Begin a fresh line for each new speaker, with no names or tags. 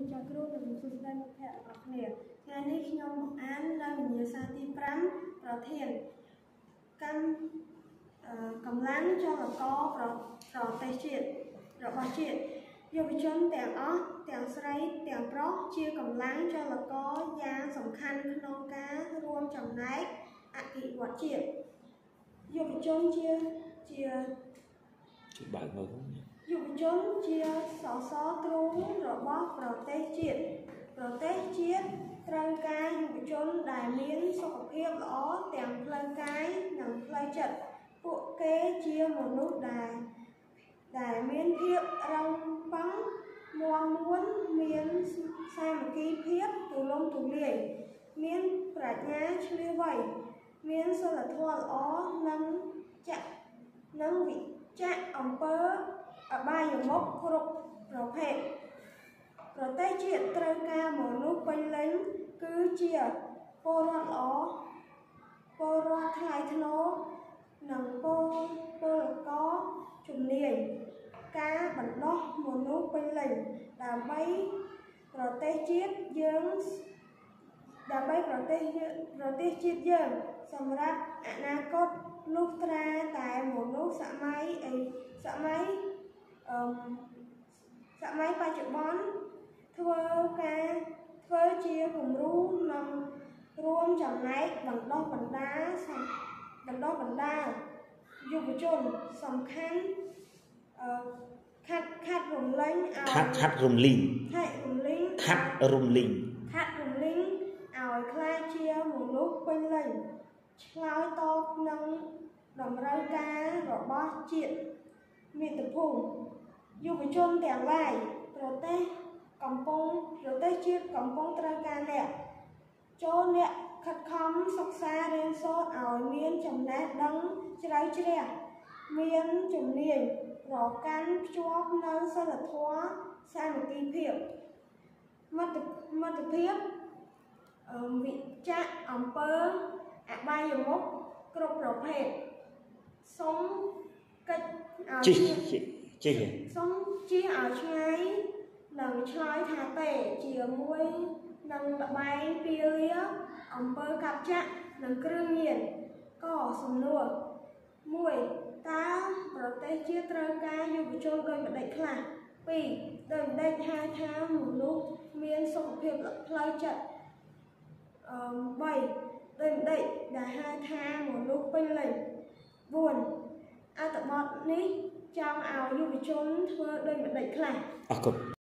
លោកចាស់គ្រូនិងសួស្តីមិត្តភ័ក្តិទាំងអស់គ្នាថ្ងៃនេះខ្ញុំមកអាននៅវិញ្ញាសាទី5ប្រធានកម្មកម្លាំងចលករប្រប្រទេសជាតិរបស់ជាតិយុវជនទាំងអស់ទាំងស្រីទាំងប្រុសជាកម្លាំងចលករយ៉ាងសំខាន់ក្នុងការរួមចំណែកអភិវឌ្ឍជាតិយុវជនជាជា
ជាបើកមក
យុវជនជាសសរទ្រូងរបស់ប្រទេសជាតិប្រទេសជាតិត្រូវការយុវជនដែលមានសុខភាពល្អទាំងផ្លូវកាយនិងផ្លូវចិត្តពួកគេជាមនុស្សដែលដែលមានភាពរឹងប៉ឹងមាំមួនមានសាមគ្គីភាពទូលំទូលាយមានប្រាជ្ញាឆ្លៀសវៃមានសិលធម៌ល្អនិងចាក់និងវិចាក់អំពើ អបាយមុខគ្រប់ប្រភេទប្រទេសជាតិត្រូវការមនុស្សពេញលេញគឺជាពលរដ្ឋល្អពលរដ្ឋថ្លៃថ្នូរនិងពលពលករជំនាញការបណ្ដោះមនុស្សពេញលេញដើម្បីប្រទេសជាតិយើងដើម្បីប្រទេសប្រទេសជាតិយើងសម្រាប់អនាគតលុះត្រាតែមនុស្សសម័យអីសម័យអឺ សម័យបច្ចុប្បន្នធ្វើការធ្វើជាគំរូនិងរួមចំណែកបណ្ដុះបណ្ដាលបណ្ដុះបណ្ដាលយុវជនសំខាន់អឺខាត់ខាត់រំលែងឲ្យ
ខាត់ខាត់រំលីង
ខាត់រំលីង
ខាត់រំលីង
ខាត់រំលីងឲ្យខ្លាចជាមនុស្សពេញលេញឆ្លើយតបនឹងតម្រូវការរបស់ជាតិមាតុភូមិ យុវជនទាំងឡាយប្រទេសកំពុងប្រទេសជាតិកំពុងត្រូវការអ្នកចូលអ្នកខិតខំសិក្សារៀនសូត្រឲ្យមានចំណេះដឹងជ្រៅជ្រះមានជំនាញប្រកាន់ភ្ជាប់នៅសិលធម៌សាមគ្គីភាពមិត្តមិត្តភាពវិចាក់អំពើអបាយមុខគ្រប់ប្រភេទសូមកិច្ច
ឲ្យ ចេះ
សូមជៀសឲ្យឆ្ងាយនឹងឆ្លើយថាទេជាមួយនឹងលបែងពីរាអំពើកាប់ចាក់និងគ្រឿងញៀនក៏សំណួរ1តើប្រទេសជាតិត្រូវការយុវជនដូចម្ដេចខ្លះ2ដូចម្ដេចហៅថាមនុស្សមានសុខភាពផ្លូវចិត្តអឺ3ដូចម្ដេចដែលហៅថាមនុស្សពេញលេញ4អត្ថបទនេះ ចង់ឲ្យយុវជនធ្វើដូចម្ដេចខ្លះ
អរគុណ